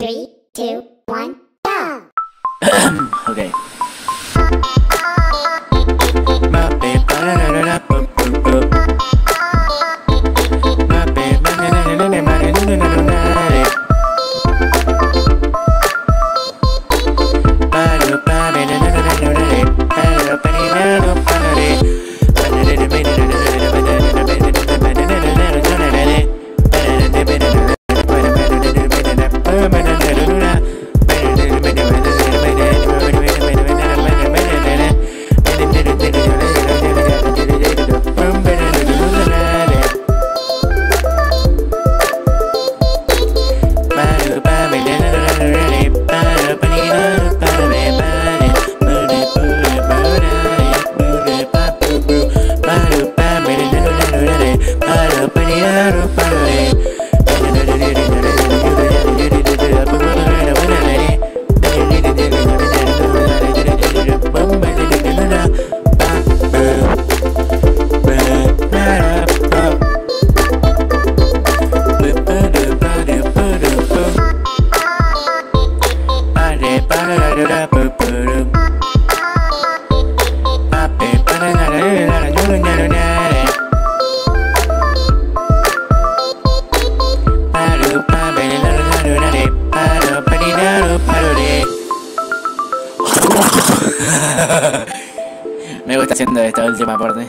Three, two, one, go! okay. Me gusta haciendo esta última parte.